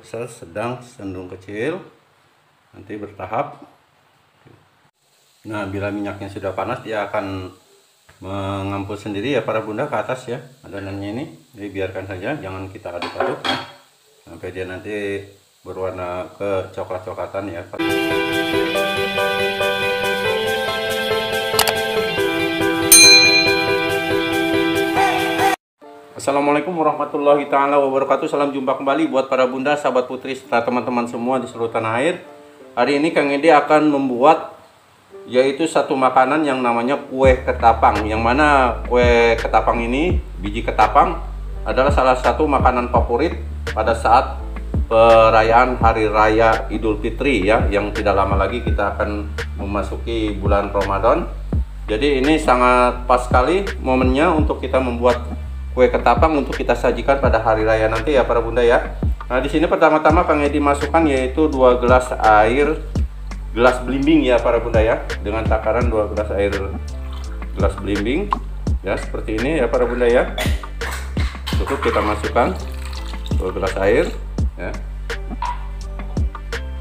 besar sedang cenderung kecil nanti bertahap. Nah bila minyaknya sudah panas dia akan mengampul sendiri ya para bunda ke atas ya adonannya ini. Jadi biarkan saja jangan kita aduk-aduk. Ya. sampai dia nanti berwarna ke coklat-coklatan ya Assalamualaikum warahmatullahi taala wabarakatuh. Salam jumpa kembali buat para bunda, sahabat putri serta teman-teman semua di seluruh tanah air. Hari ini Kang Edi akan membuat yaitu satu makanan yang namanya kue ketapang. Yang mana kue ketapang ini, biji ketapang adalah salah satu makanan favorit pada saat perayaan hari raya Idul Fitri ya, yang tidak lama lagi kita akan memasuki bulan Ramadan. Jadi ini sangat pas sekali momennya untuk kita membuat kue ketapang untuk kita sajikan pada hari raya nanti ya para bunda ya. Nah di sini pertama-tama Kang Edi masukkan yaitu dua gelas air gelas belimbing ya para bunda ya dengan takaran dua gelas air gelas belimbing ya seperti ini ya para bunda ya. Cukup kita masukkan dua gelas air ya.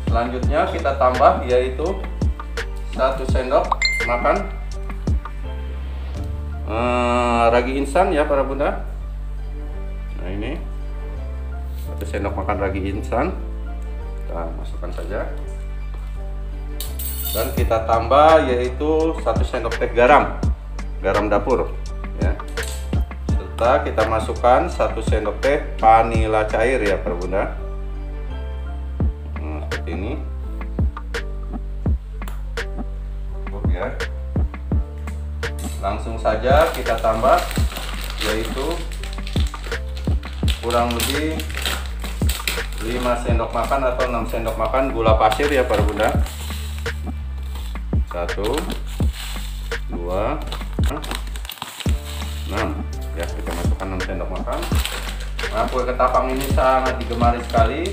Selanjutnya kita tambah yaitu satu sendok makan uh, ragi instan ya para bunda. Nah ini. Satu sendok makan ragi instan. Kita masukkan saja. Dan kita tambah yaitu satu sendok teh garam. Garam dapur ya. Serta kita masukkan satu sendok teh vanila cair ya para bunda. Nah, seperti ini. Ya langsung saja kita tambah yaitu kurang lebih 5 sendok makan atau 6 sendok makan gula pasir ya para bunda. 1 2 6 ya kita masukkan 6 sendok makan. Nah kue ketapang ini sangat digemari sekali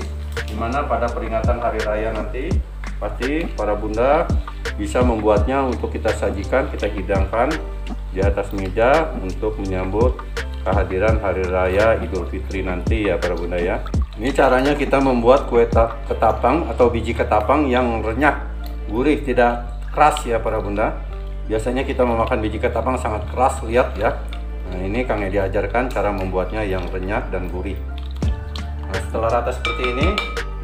di mana pada peringatan hari raya nanti pasti para bunda bisa membuatnya untuk kita sajikan kita hidangkan di atas meja untuk menyambut kehadiran hari raya Idul Fitri nanti ya para bunda ya. Ini caranya kita membuat kue ketapang atau biji ketapang yang renyah gurih tidak keras ya para bunda. Biasanya kita memakan biji ketapang sangat keras lihat ya. Nah ini Kang Edi ajarkan cara membuatnya yang renyah dan gurih. Nah setelah rata seperti ini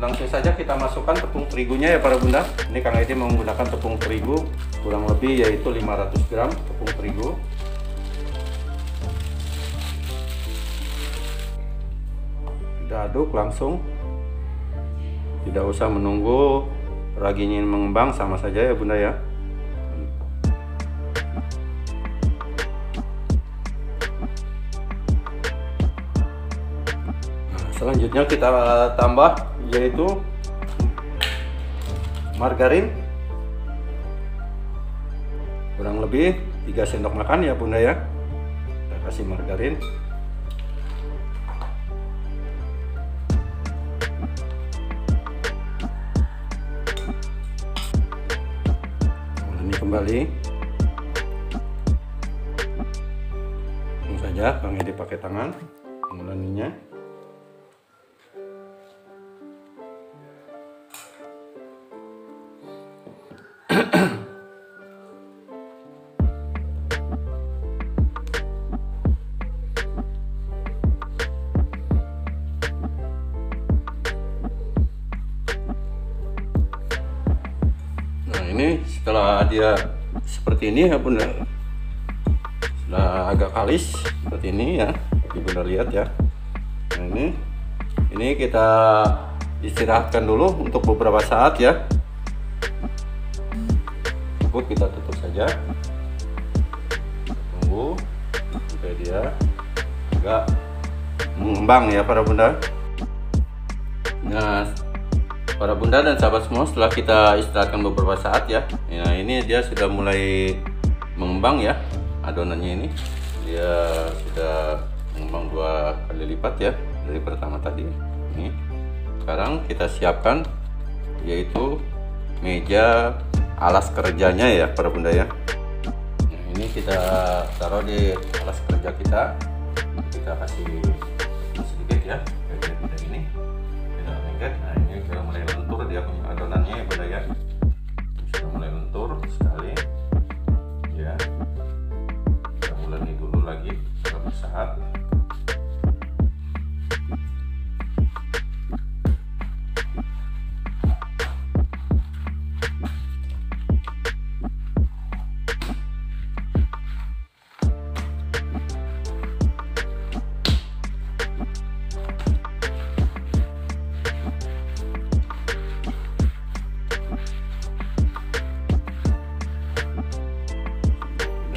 langsung saja kita masukkan tepung terigunya ya para bunda. Ini Kang Edi menggunakan tepung terigu kurang lebih yaitu 500 gram tepung terigu. Kita aduk langsung. Tidak usah menunggu raginya mengembang sama saja ya bunda ya. Nah, selanjutnya kita tambah yaitu margarin. Kurang lebih 3 sendok makan ya bunda ya. Kita kasih margarin. Ini kembali. Langsung saja Bang Edi pakai tangan. Mengulanginya setelah dia seperti ini ya bunda. Sudah agak kalis seperti ini ya seperti bunda lihat ya. Nah ini ini kita istirahatkan dulu untuk beberapa saat ya. Cukup kita tutup saja. Tunggu sampai dia agak mengembang ya para bunda. Nah para bunda dan sahabat semua setelah kita istirahatkan beberapa saat ya. Nah ini dia sudah mulai mengembang ya adonannya ini. Dia sudah mengembang dua kali lipat ya dari pertama tadi. Ini. Sekarang kita siapkan yaitu meja alas kerjanya ya para bunda ya. Nah, ini kita taruh di alas kerja kita. Kita kasih sedikit ya kayak ini lengket nah ini sudah mulai lentur dia adonannya ya bunda ya. Sudah mulai lentur sekali. Ya. Kita ulangi dulu lagi beberapa saat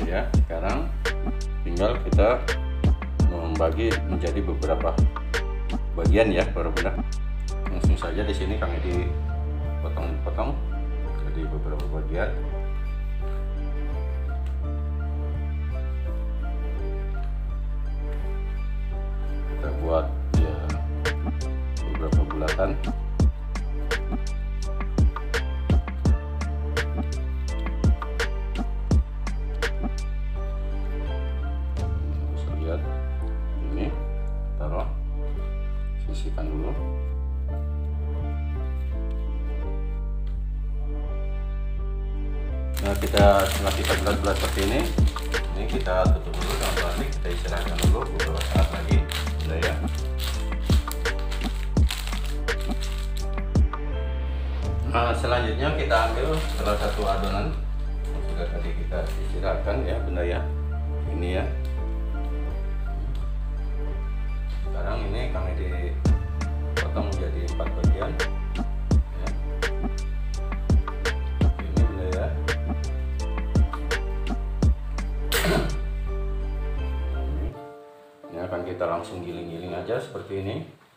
ya sekarang tinggal kita membagi menjadi beberapa bagian ya para bunda langsung saja di sini kami dipotong-potong jadi beberapa bagian. Kita buat ya beberapa bulatan nah kita setelah kita bulat-bulat seperti ini ini kita tutup dulu dengan plastik kita istirahatkan dulu beberapa saat lagi. Udah ya. Nah selanjutnya kita ambil salah satu adonan. Sudah tadi kita istirahatkan ya benda ya. Ini ya langsung giling-giling aja seperti ini.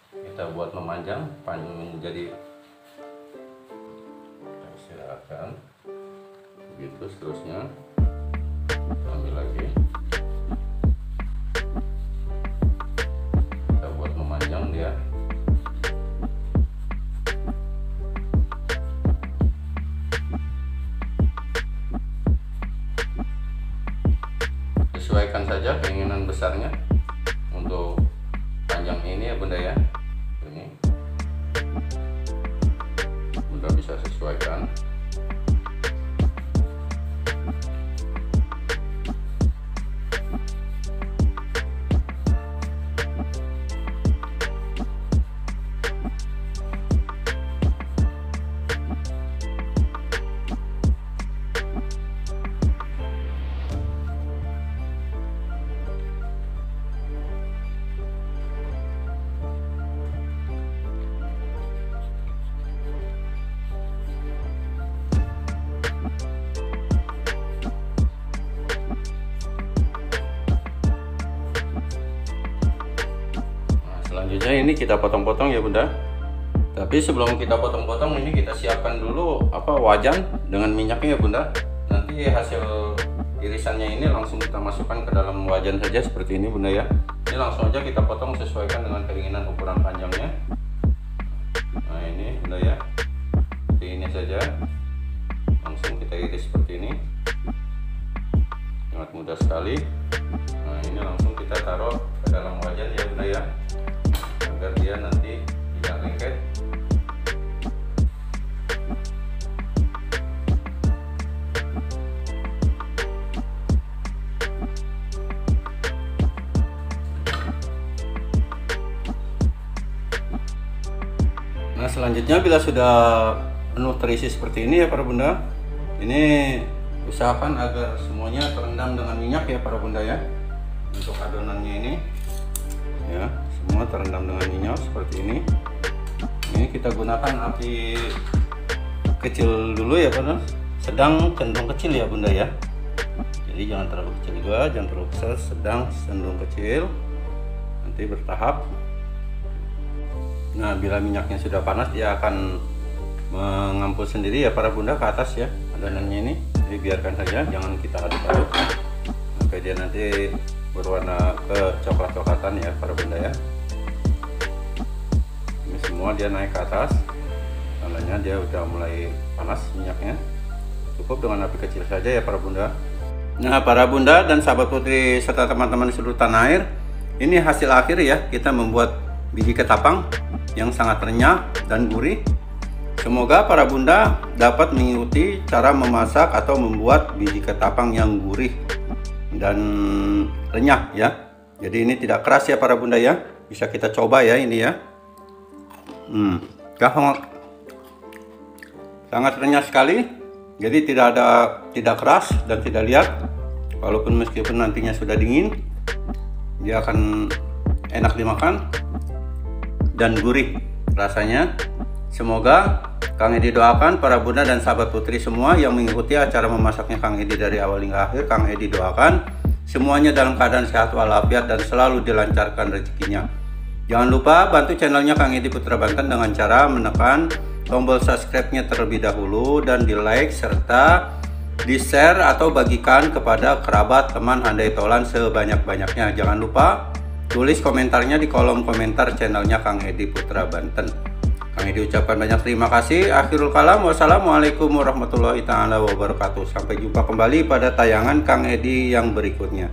Kita buat memanjang panjang menjadi istirahatkan begitu seterusnya. Kita ambil lagi. Kita buat memanjang dia. Sesuaikan saja keinginan besarnya bunda Selanjutnya ini kita potong-potong ya bunda. Tapi sebelum kita potong-potong ini kita siapkan dulu apa wajan dengan minyaknya ya bunda. Nanti hasil irisannya ini langsung kita masukkan ke dalam wajan saja seperti ini bunda ya. Ini langsung aja kita potong sesuaikan dengan keinginan ukuran panjangnya. Nah ini bunda ya. Seperti ini saja. Langsung kita iris seperti ini. Sangat mudah sekali. Nah ini langsung kita taruh ke dalam wajan ya bunda ya agar dia nanti tidak lengket. Nah selanjutnya bila sudah penuh terisi seperti ini ya para bunda Ini usahakan agar semuanya terendam dengan minyak ya para bunda ya Untuk adonannya ini Ya semua terendam dengan minyak seperti ini. Ini kita gunakan api kecil dulu ya bunda Sedang cenderung kecil ya bunda ya. Jadi jangan terlalu kecil juga jangan terlalu besar. Sedang cenderung kecil. Nanti bertahap. Nah, bila minyaknya sudah panas, dia akan mengampul sendiri ya para bunda ke atas ya. Adonannya ini. Jadi biarkan saja, jangan kita aduk-aduk. Sampai dia nanti berwarna ke coklat-coklatan ya para bunda ya. Ini semua dia naik ke atas, tandanya dia udah mulai panas minyaknya. Cukup dengan api kecil saja ya para bunda. Nah, para bunda dan sahabat putri serta teman-teman seluruh tanah air, ini hasil akhir ya kita membuat biji ketapang yang sangat renyah dan gurih. Semoga para bunda dapat mengikuti cara memasak atau membuat biji ketapang yang gurih dan renyah ya. Jadi ini tidak keras ya para bunda ya. Bisa kita coba ya ini ya. Hmm, sangat sangat renyah sekali. Jadi tidak ada tidak keras dan tidak lihat. Walaupun meskipun nantinya sudah dingin, dia akan enak dimakan dan gurih rasanya. Semoga Kang Edi doakan para bunda dan sahabat putri semua yang mengikuti acara memasaknya Kang Edi dari awal hingga akhir. Kang Edi doakan semuanya dalam keadaan sehat walafiat dan selalu dilancarkan rezekinya. Jangan lupa bantu channelnya Kang Edi Putra Banten dengan cara menekan tombol subscribe-nya terlebih dahulu dan di like serta di share atau bagikan kepada kerabat teman handai tolan sebanyak-banyaknya. Jangan lupa tulis komentarnya di kolom komentar channelnya Kang Edi Putra Banten. Kang Edi ucapkan banyak terima kasih. Akhirul kalam. Wassalamualaikum warahmatullahi taala wabarakatuh. Sampai jumpa kembali pada tayangan Kang Edi yang berikutnya.